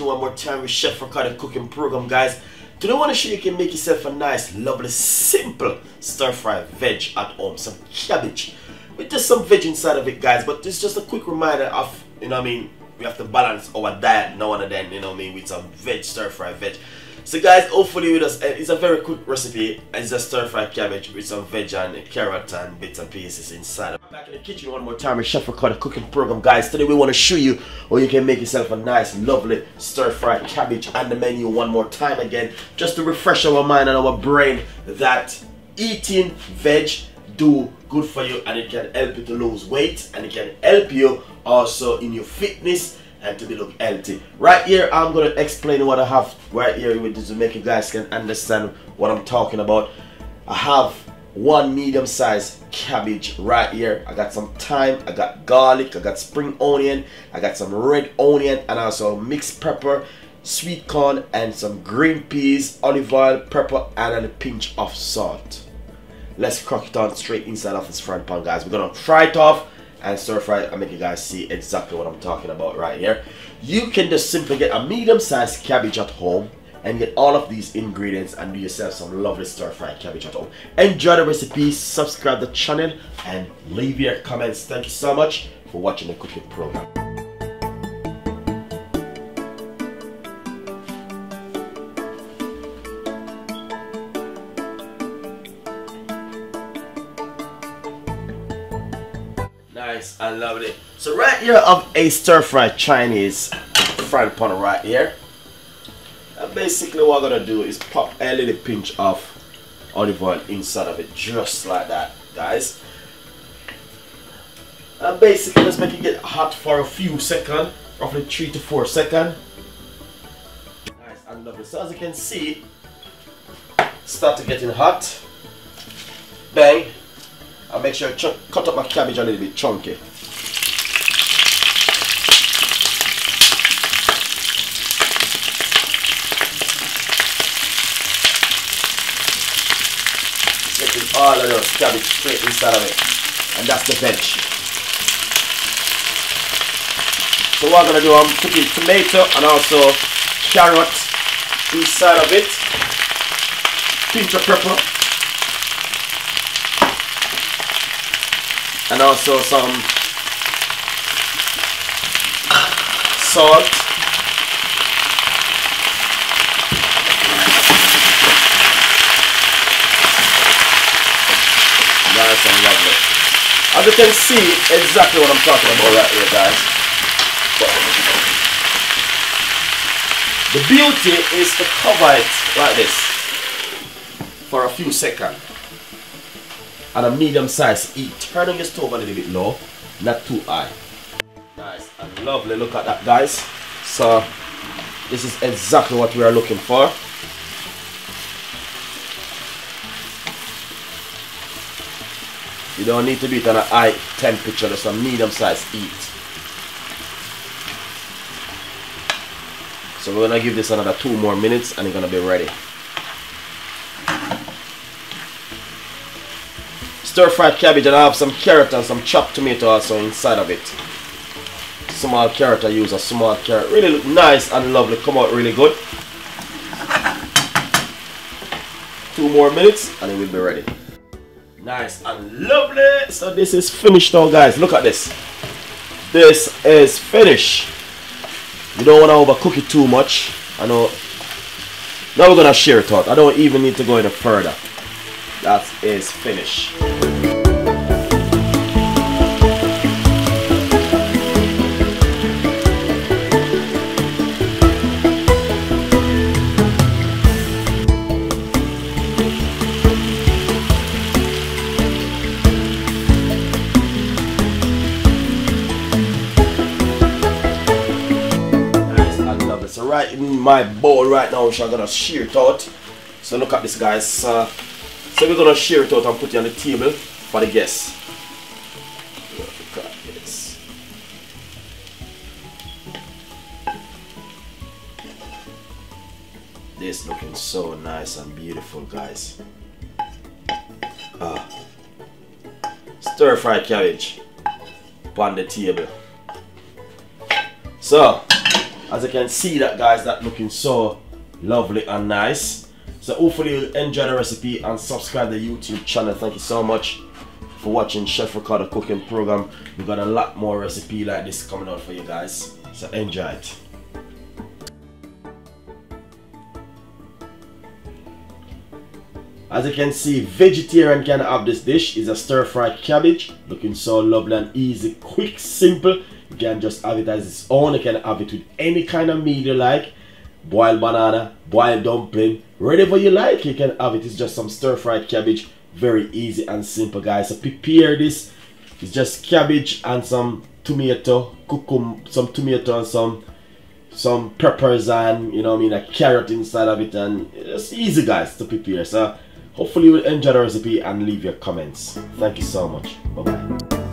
kitchen one more time with Chef Ricardo cooking program, guys. Today I want to show you can make yourself a nice, lovely, simple stir-fry veg at home. Some cabbage with just some veg inside of it, guys. But this is just a quick reminder of, you know I mean, we have to balance our diet now and then, you know I mean, with some veg, stir-fry veg. So guys, hopefully with us, eh, it's a very quick recipe. It's a stir-fried cabbage with some veg and carrot and bits and pieces inside. I'm back in the kitchen one more time with Chef Ricardo cooking program, guys. Today we want to show you how you can make yourself a nice, lovely stir-fried cabbage on the menu one more time again, just to refresh our mind and our brain that eating veg do good for you and it can help you to lose weight and it can help you also in your fitness and to be look healthy. Right here, I'm gonna explain what I have right here with to make you guys can understand what I'm talking about. I have one medium sized cabbage right here. I got some thyme, I got garlic, I got spring onion, I got some red onion, and also mixed pepper, sweet corn, and some green peas, olive oil, pepper, and a pinch of salt. Let's crack it on straight inside of this front pan, guys. We're gonna fry it off and stir fry and make you guys see exactly what I'm talking about right here. You can just simply get a medium-sized cabbage at home and get all of these ingredients and do yourself some lovely stir-fried cabbage at home. Enjoy the recipe, subscribe the channel, and leave your comments. Thank you so much for watching the cooking program. Nice and lovely. So right here of a stir-fried Chinese fried pan right here. And basically what I'm gonna do is pop a little pinch of olive oil inside of it just like that guys. And basically let's make it get hot for a few seconds, roughly three to four seconds. Nice and lovely. So as you can see, start to getting hot. Bang I'll make sure I cut up my cabbage a little bit chunky. Getting all of those cabbage straight inside of it. And that's the veg. So what I'm gonna do, I'm putting tomato and also carrot inside of it. Pinch of pepper. And also some salt. Nice and lovely. As you can see exactly what I'm talking about right here guys. The beauty is to cover it like this for a few seconds and a medium size heat. Turning your stove a little bit low, not too high. Nice and lovely, look at that guys. So this is exactly what we are looking for. You don't need to be it on a high temperature, just a medium size heat. So we're gonna give this another two more minutes and it's gonna be ready. Stir fried cabbage and I have some carrot and some chopped tomato also inside of it. Small carrot I use a small carrot. Really look nice and lovely. Come out really good. Two more minutes and it will be ready. Nice and lovely. So this is finished now guys. Look at this. This is finished. You don't want to overcook it too much. I know. Now we're going to share it out. I don't even need to go any further that is finished. Right in my bowl right now, so I'm gonna shear it out. So look at this guys. Uh, so we're gonna share it out and put it on the table for the guests. This. Looking so nice and beautiful guys. Ah. Stir fried cabbage on the table. So as you can see that guys that looking so lovely and nice so hopefully you enjoy the recipe and subscribe to the youtube channel thank you so much for watching chef ricardo cooking program we got a lot more recipe like this coming out for you guys so enjoy it As you can see, vegetarian can have this dish. is a stir-fried cabbage. Looking so lovely and easy, quick, simple. You can just have it as its own. You can have it with any kind of meat you like. Boiled banana, boiled dumpling, whatever you like, you can have it. It's just some stir-fried cabbage. Very easy and simple, guys. So prepare this. It's just cabbage and some tomato, cucumber, some tomato and some some peppers and you know I mean a carrot inside of it and it's easy guys to prepare so hopefully you will enjoy the recipe and leave your comments thank you so much bye bye